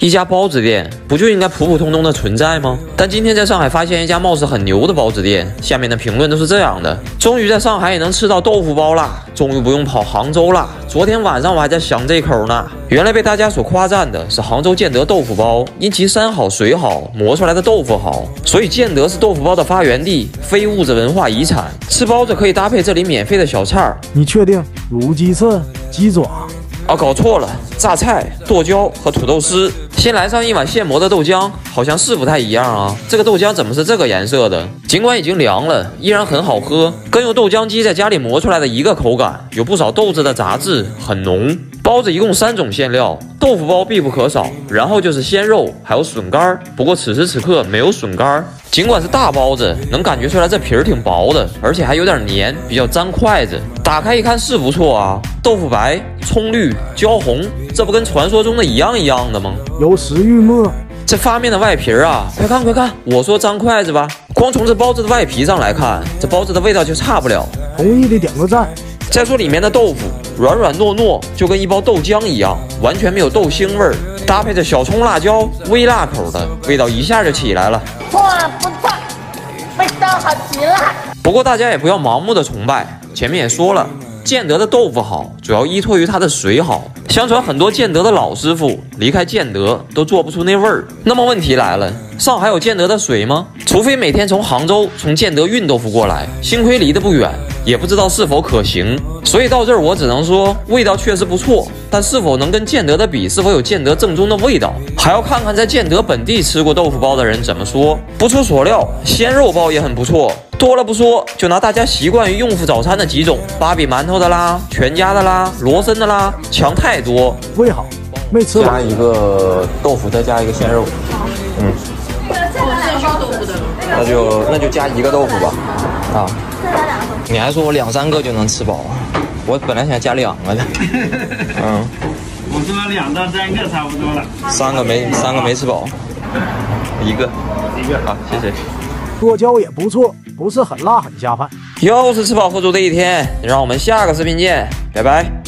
一家包子店不就应该普普通通的存在吗？但今天在上海发现一家貌似很牛的包子店，下面的评论都是这样的：终于在上海也能吃到豆腐包啦，终于不用跑杭州啦。昨天晚上我还在想这口呢。原来被大家所夸赞的是杭州建德豆腐包，因其山好水好，磨出来的豆腐好，所以建德是豆腐包的发源地，非物质文化遗产。吃包子可以搭配这里免费的小菜儿。你确定卤鸡翅、鸡爪？啊，搞错了，榨菜、剁椒和土豆丝。先来上一碗现磨的豆浆，好像是不太一样啊。这个豆浆怎么是这个颜色的？尽管已经凉了，依然很好喝，跟用豆浆机在家里磨出来的一个口感，有不少豆子的杂质，很浓。包子一共三种馅料，豆腐包必不可少，然后就是鲜肉，还有笋干。不过此时此刻没有笋干。尽管是大包子，能感觉出来这皮儿挺薄的，而且还有点黏，比较粘筷子。打开一看是不错啊，豆腐白、葱绿、焦红，这不跟传说中的一样一样的吗？有食欲吗？这发面的外皮儿啊，快看快看！我说粘筷子吧，光从这包子的外皮上来看，这包子的味道就差不了。同意的点个赞。再说里面的豆腐，软软糯糯，就跟一包豆浆一样，完全没有豆腥味儿。搭配着小葱辣椒，微辣口的味道一下就起来了。错不错，味道好极了。不过大家也不要盲目的崇拜，前面也说了，建德的豆腐好，主要依托于它的水好。相传很多建德的老师傅离开建德都做不出那味儿。那么问题来了，上海有建德的水吗？除非每天从杭州从建德运豆腐过来，幸亏离得不远，也不知道是否可行。所以到这儿我只能说，味道确实不错，但是否能跟建德的比，是否有建德正宗的味道，还要看看在建德本地吃过豆腐包的人怎么说。不出所料，鲜肉包也很不错。多了不说，就拿大家习惯于用户早餐的几种，芭比馒头的啦，全家的啦，罗森的啦，强太多。味好，没吃加一个豆腐，再加一个鲜肉。嗯。那就那就加一个豆腐吧。啊。你还说我两三个就能吃饱，我本来想加两个的。嗯。我说两到三个差不多了。三个没三个没吃饱，一个一个好，谢谢。剁椒也不错，不是很辣，很下饭。又是吃饱喝足的一天，让我们下个视频见，拜拜。